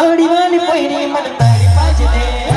पाणी वाली पहिली मन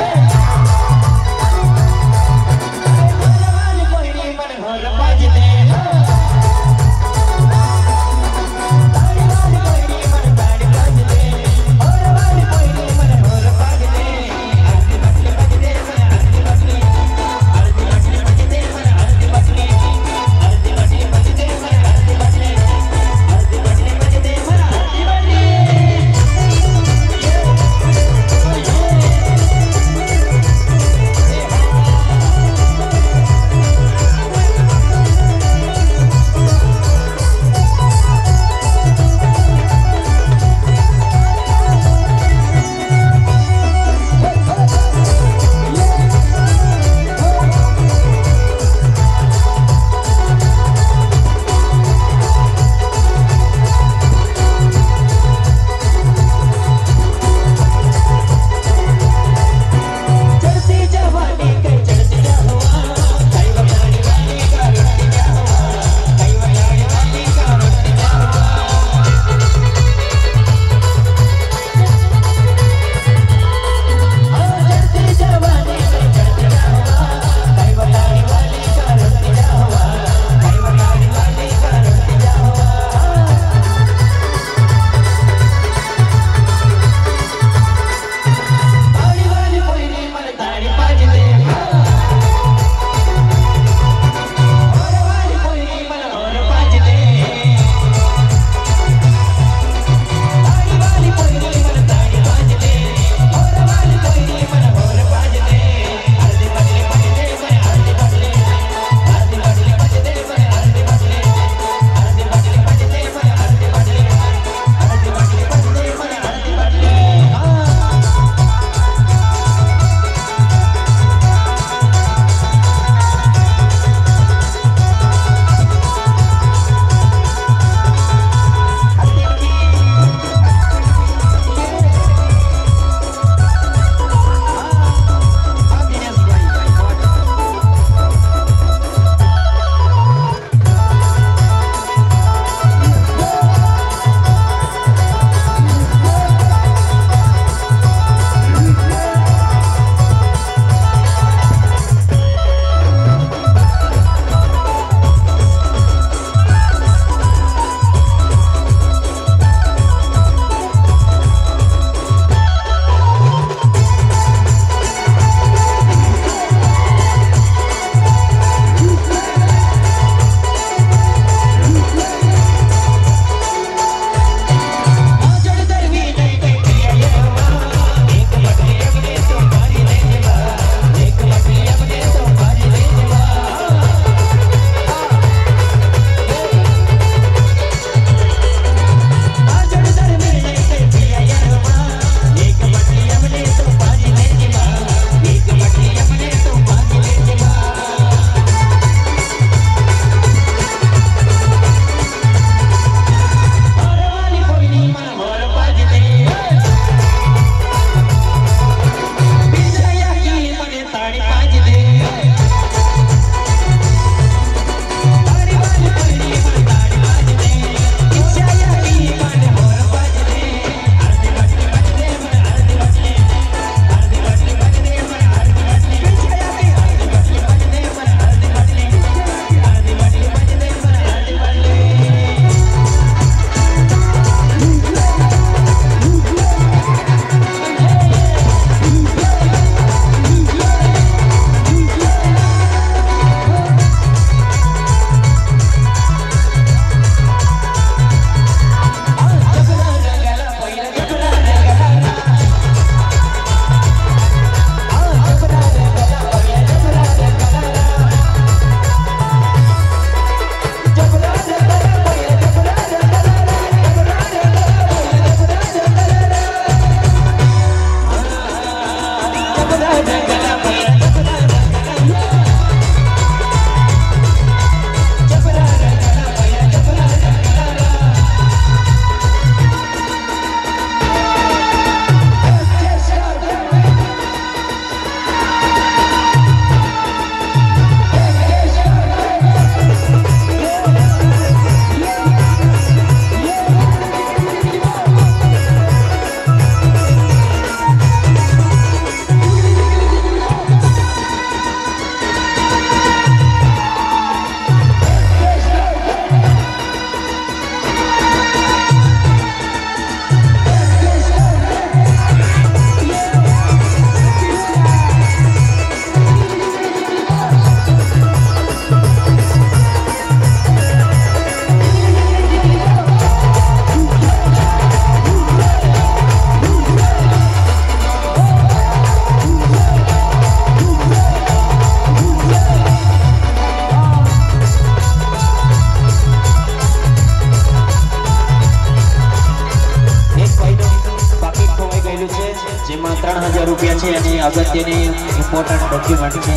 અગત્યની ઇમ્પોર્ટન્ટ ડોક્યુમેન્ટ છે.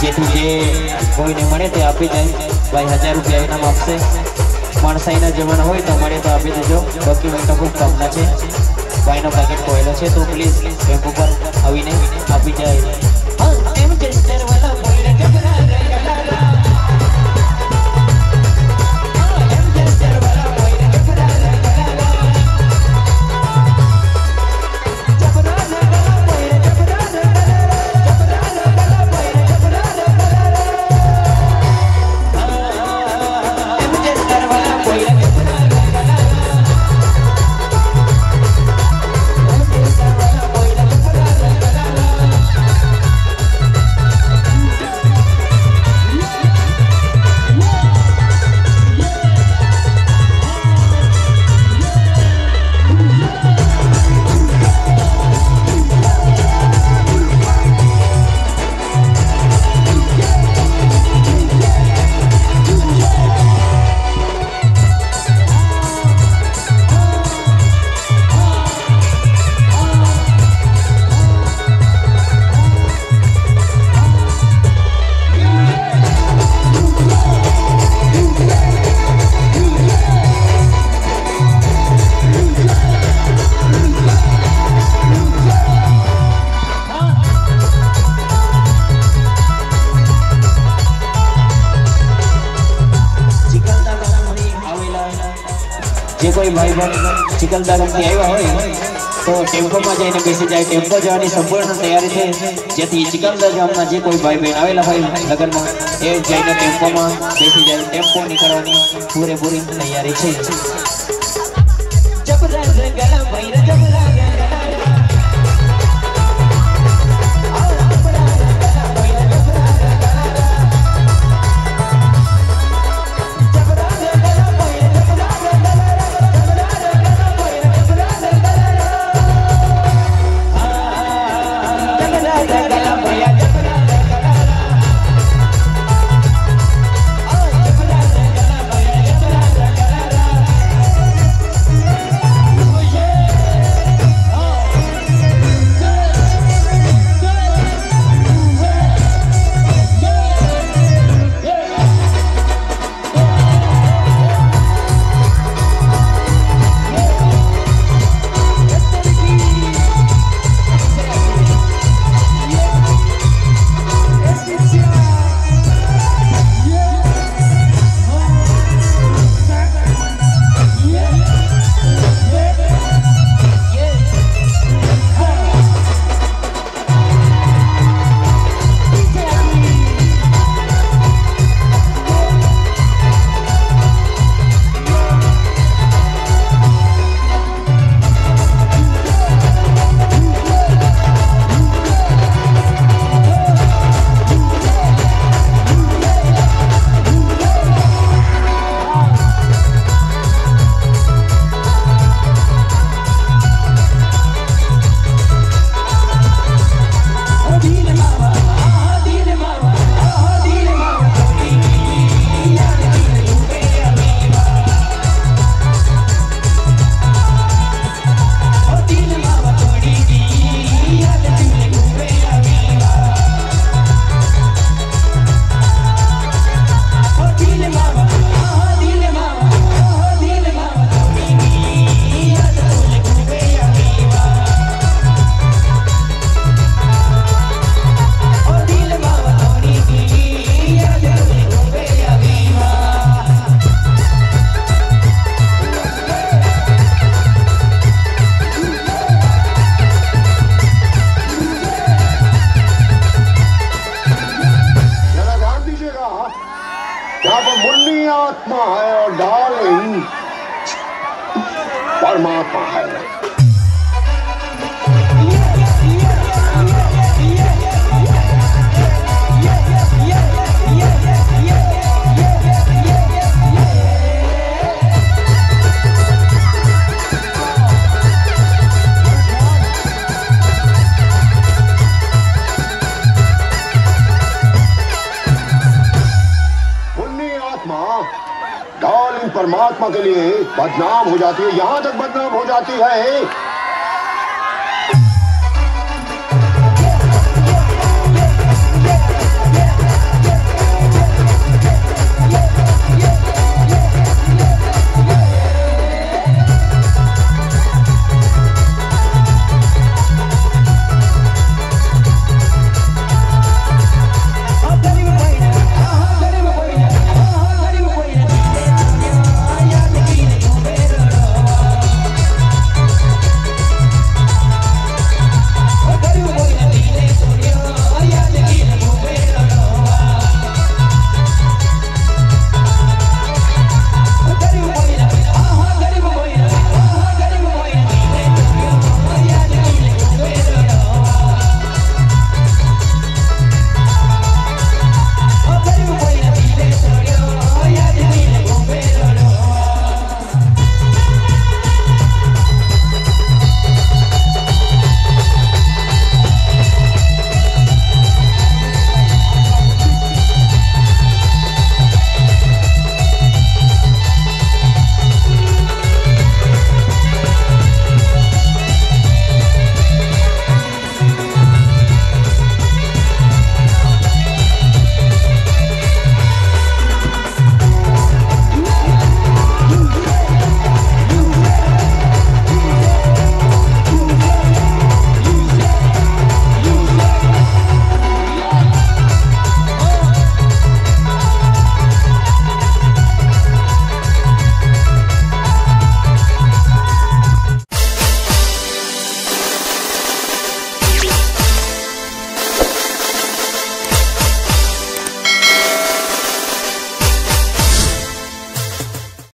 જેથી જે કોઈને મળે તે આપી જાય ભાઈ, હજાર રૂપિયા ઇનામ આપશે. માણસાઈના જમાના હોય તો મળે તો આપી દેજો. ડોક્યુમેન્ટો ખૂબ કામના છે. ભાઈનો પેકેટ કોયેલો છે, તો પ્લીઝ બેંક ઉપર આવીને આપી જાય. બહેન ચિકલદા ગામથી આવ્યા હોય, તો ટેમ્પોમાં જઈને બેસી જાય. ટેમ્પો જવાની સંપૂર્ણ તૈયારી છે. જેથી ચિકલદર ગામના જે કોઈ ભાઈ બહેન આવેલા હોય, લગ્નમાં, એ જઈને ટેમ્પોમાં બેસી જાય. ટેમ્પો નીકળવાની પૂરેપૂરી તૈયારી છે. डार्लिंग परमात्मा के लिए बदनाम हो जाती है यहाँ तक बदनाम हो जाती है